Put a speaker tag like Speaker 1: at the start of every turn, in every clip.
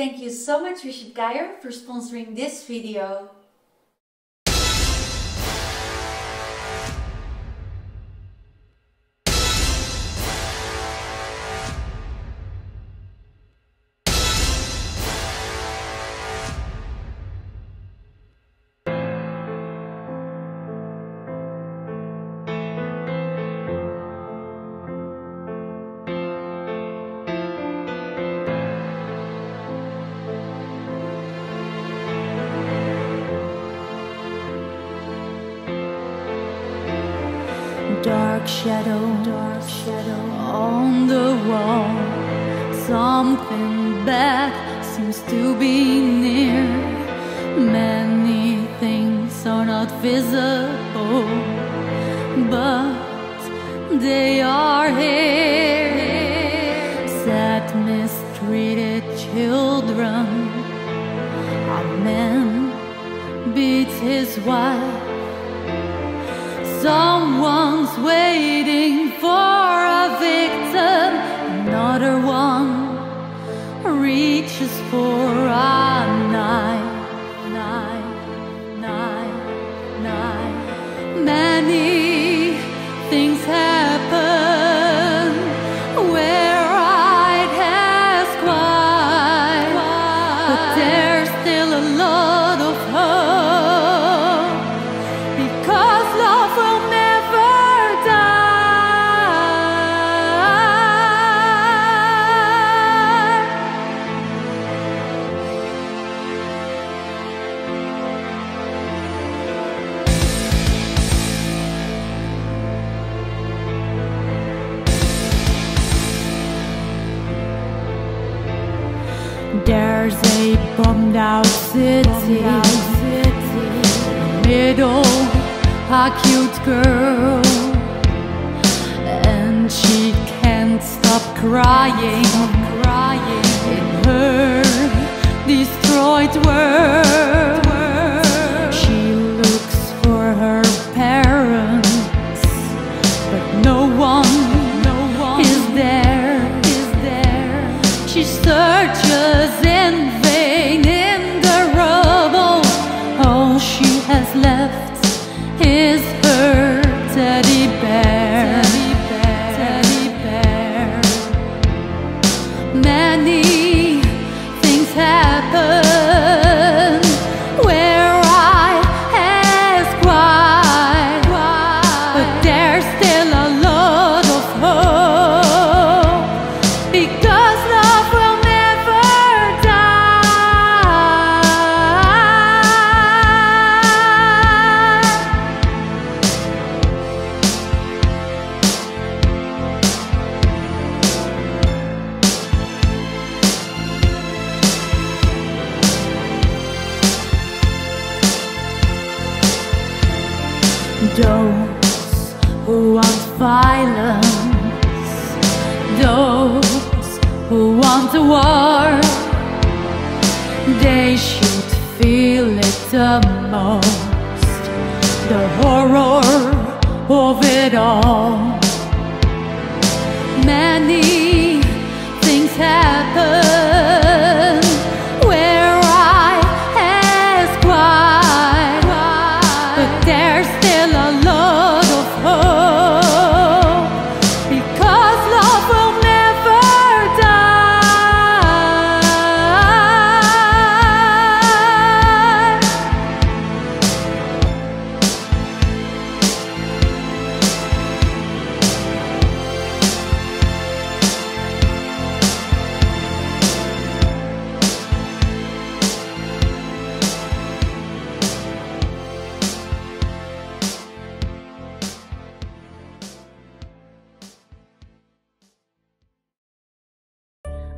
Speaker 1: Thank you so much Richard Geyer for sponsoring this video.
Speaker 2: Dark shadow, dark shadow on the wall. Something bad seems to be near. Many things are not visible, but they are here. Sad, mistreated children. A man beats his wife. Someone's waiting for a victim. Another one reaches for a knife, knife, knife, knife. Many things There's a bombed out city, middle, a cute girl, and she can't stop crying, crying. In her destroyed world. She searches in vain in the rubble. All she has left is her teddy bear. Teddy bear. Many things happen Those who want violence, those who want the war, they should feel it the most. The horror of it all. Many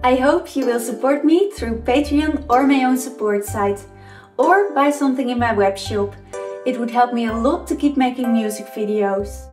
Speaker 1: I hope you will support me through Patreon or my own support site, or buy something in my webshop. It would help me a lot to keep making music videos.